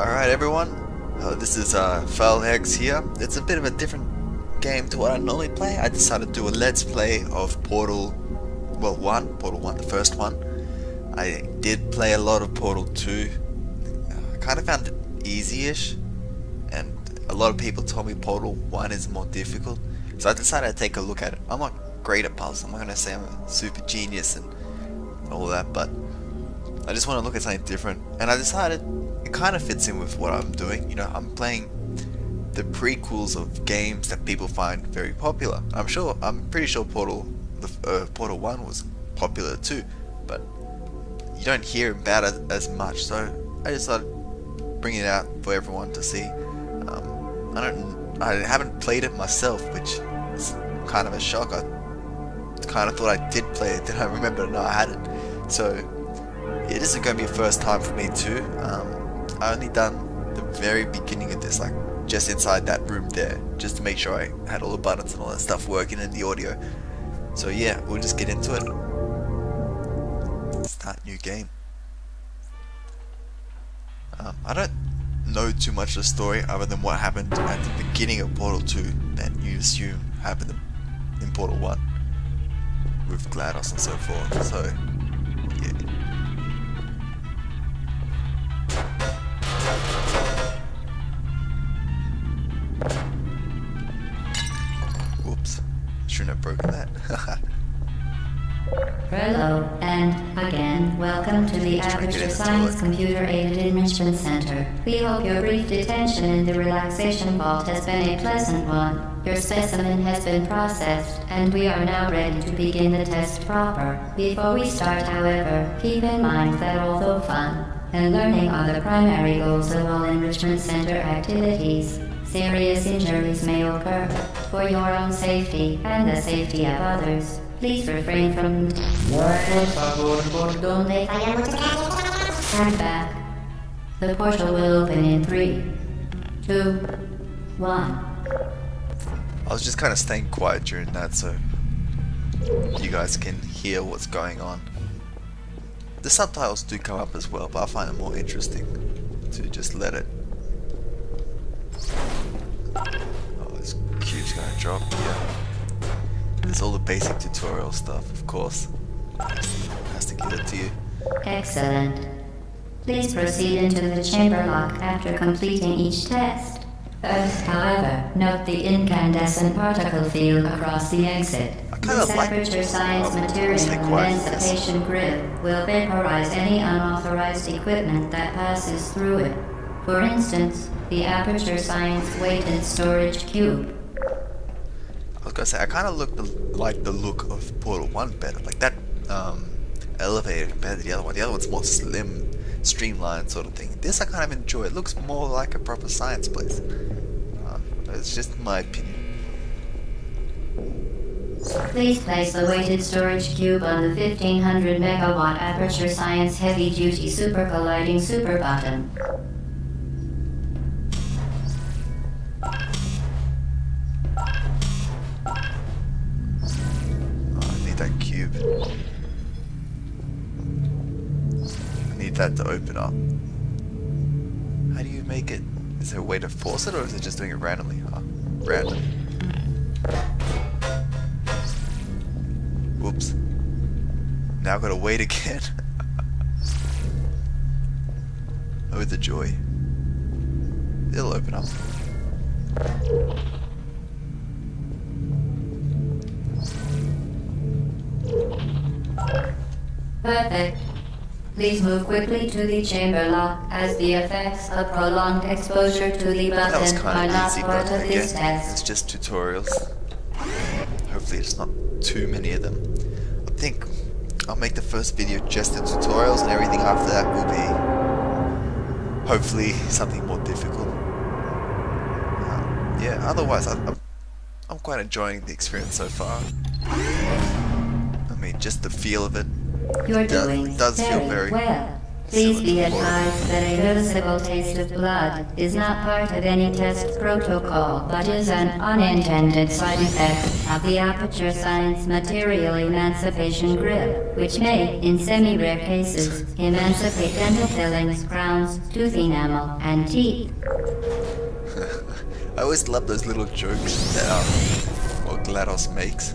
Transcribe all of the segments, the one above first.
Alright everyone, uh, this is uh, X here. It's a bit of a different game to what I normally play. I decided to do a let's play of Portal, well 1, Portal 1, the first one. I did play a lot of Portal 2. I kind of found it easy-ish, and a lot of people told me Portal 1 is more difficult. So I decided to take a look at it. I'm not great at puzzles, I'm not going to say I'm a super genius and all that, but I just want to look at something different. And I decided it kind of fits in with what I'm doing. You know, I'm playing the prequels of games that people find very popular. I'm sure, I'm pretty sure Portal, the, uh, Portal 1 was popular too, but you don't hear about it as much. So I just thought bring it out for everyone to see. Um, I don't, I haven't played it myself, which is kind of a shock. I kind of thought I did play it, then I remember no, I hadn't. So it isn't going to be a first time for me too. Um, I only done the very beginning of this, like just inside that room there, just to make sure I had all the buttons and all that stuff working in the audio. So yeah, we'll just get into it. Start new game. Um, I don't know too much of the story other than what happened at the beginning of Portal 2 that you assume happened in Portal 1 with GLaDOS and so forth. So Science Computer Aided Enrichment Center. We hope your brief detention in the relaxation vault has been a pleasant one. Your specimen has been processed, and we are now ready to begin the test proper. Before we start, however, keep in mind that although fun and learning are the primary goals of all Enrichment Center activities, Serious injuries may occur. For your own safety and the safety of others, please refrain from... Stand back. The portal will open in three, two, one. I was just kind of staying quiet during that so you guys can hear what's going on. The subtitles do come up as well, but I find it more interesting to just let it Oh, this cube's gonna drop here. There's all the basic tutorial stuff, of course. Has to give it to you. Excellent. Please proceed into the chamber lock after completing each test. First, however, note the incandescent particle field across the exit. This like aperture science material emancipation grid will vaporize any unauthorized equipment that passes through it. For instance, the aperture science weighted storage cube I was gonna say I kind of look the, like the look of Portal One better, like that um, elevator compared to the other one. The other one's more slim, streamlined sort of thing. This I kind of enjoy. It looks more like a proper science place. Uh, it's just my opinion. Please place the weighted storage cube on the 1500 megawatt Aperture Science Heavy Duty Super Colliding Super Button. That to open up. How do you make it? Is there a way to force it or is it just doing it randomly? Huh? Random. Whoops. Now I've got to wait again. oh, the joy. It'll open up. Perfect. Please move quickly to the chamber lock as the effects of prolonged exposure to the button are not part of this test. It's just tutorials. Hopefully it's not too many of them. I think I'll make the first video just the tutorials and everything after that will be hopefully something more difficult. Uh, yeah, otherwise I, I'm, I'm quite enjoying the experience so far. I mean, just the feel of it you're doing does, does very, feel very well. Please be advised that a noticeable taste of blood is not part of any test protocol, but is an unintended side effect of the Aperture Science Material Emancipation Grill, which may, in semi-rare cases, emancipate dental fillings, crowns, tooth enamel, and teeth. I always love those little jokes that um, GLaDOS makes.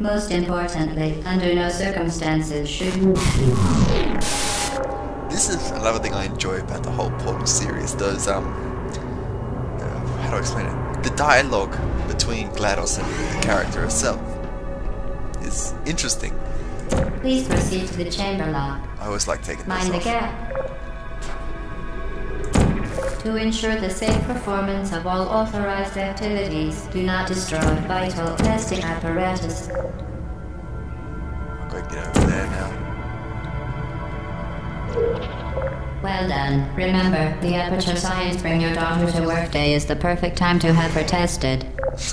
Most importantly, under no circumstances should you This is another thing I enjoy about the whole Portal series. Those um, uh, how do I explain it? The dialogue between GLaDOS and the character herself is interesting. please proceed to the chamber lock. I always like taking this Mind the gap. To ensure the safe performance of all authorized activities, do not destroy vital testing apparatus. I'll go get over there now. Well done. Remember, the Aperture Science Bring Your Daughter to Work Day is the perfect time to have her tested.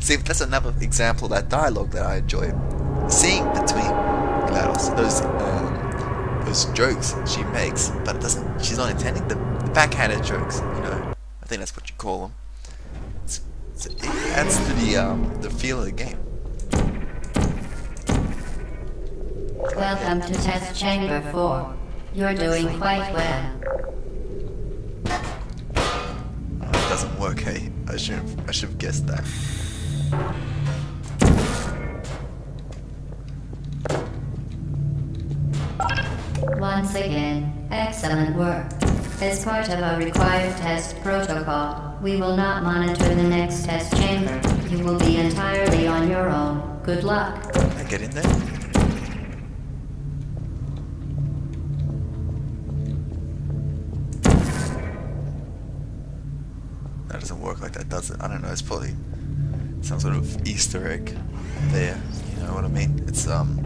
See, that's another example of that dialogue that I enjoy seeing between GLaDOS. Those um, those jokes she makes, but it doesn't. She's not intending the, the backhanded jokes. You know, I think that's what you call them. It's, it's, it adds to the um, the feel of the game. Welcome to Test Chamber 4. You're doing quite well. Oh, it doesn't work. Hey, I should have I should have guessed that. Once again, excellent work. As part of a required test protocol, we will not monitor the next test chamber. You will be entirely on your own. Good luck. I get in there? That doesn't work like that, does it? I don't know. It's probably some sort of Easter egg there. You know what I mean? It's um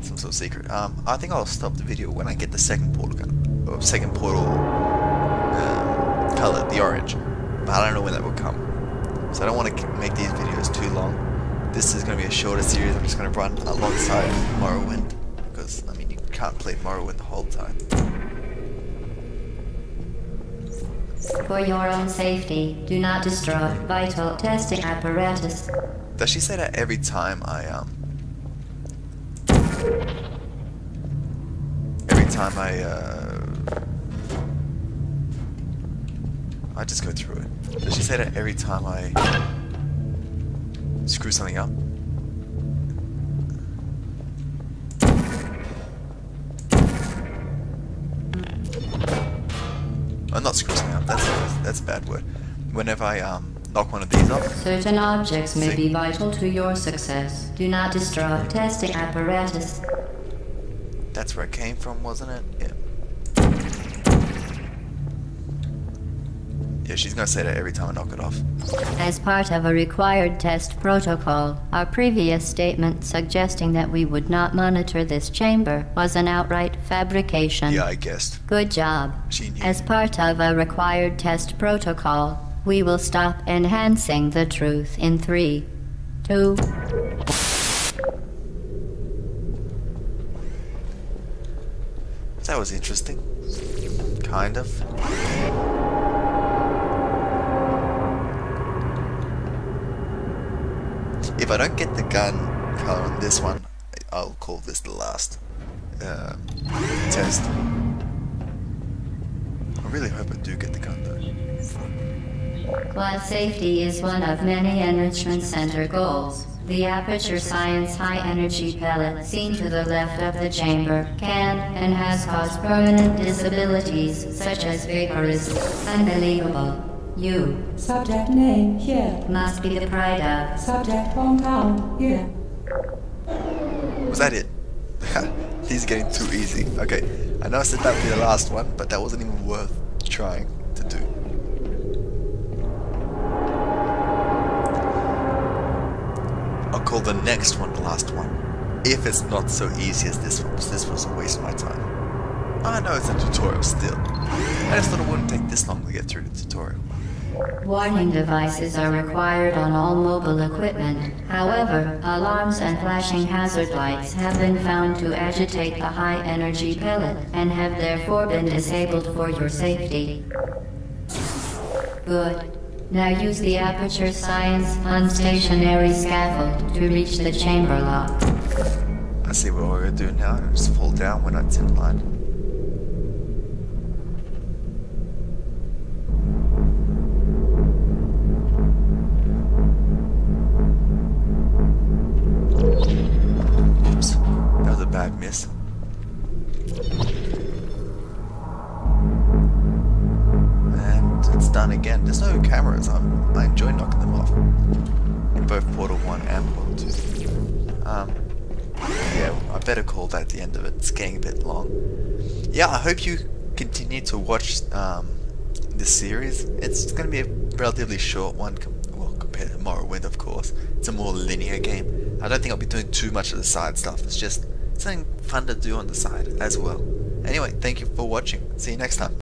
some sort of secret. Um, I think I'll stop the video when I get the second portal gun, second portal um, color, the orange. But I don't know when that will come. So I don't want to make these videos too long. This is going to be a shorter series. I'm just going to run alongside Morrowind because I mean you can't play Morrowind the whole time. For your own safety, do not destroy vital testing apparatus. Does she say that every time I um every time I uh I just go through it. Does she say that every time I screw something up? Oh, not screw something up. That's that's a bad word. Whenever I um knock one of these up. Certain objects may See. be vital to your success. Do not destroy testing apparatus. That's where it came from, wasn't it? Yeah. Yeah, she's gonna say that every time I knock it off. As part of a required test protocol, our previous statement suggesting that we would not monitor this chamber was an outright fabrication. Yeah, I guessed. Good job. As part of a required test protocol, we will stop enhancing the truth in three, two, That was interesting. Kind of. If I don't get the gun color on this one, I'll call this the last uh, test. I really hope I do get the gun though. While safety is one of many Enrichment Center goals, the Aperture Science High Energy Pellet seen to the left of the chamber can and has caused permanent disabilities such as vaporism. Unbelievable. You Subject name here. must be the pride of. Subject hometown here. Was that it? These are getting too easy. Okay, I know I said that would be the last one, but that wasn't even worth trying to do. I'll call the next one the last one. If it's not so easy as this one, because this was a waste of my time. I know it's a tutorial still. I just thought it wouldn't take this long to get through the tutorial. Warning devices are required on all mobile equipment. However, alarms and flashing hazard lights have been found to agitate the high energy pellet and have therefore been disabled for your safety. Good. Now use the Aperture Science unstationary scaffold to reach the chamber lock. I see what we're gonna do now. Just fall down when it's in line. There's no cameras. I'm, I enjoy knocking them off. In both Portal 1 and Portal 2. Um, yeah, I better call that the end of it. It's getting a bit long. Yeah, I hope you continue to watch um, this series. It's going to be a relatively short one, com well, compared to Morrowind, of course. It's a more linear game. I don't think I'll be doing too much of the side stuff. It's just something fun to do on the side as well. Anyway, thank you for watching. See you next time.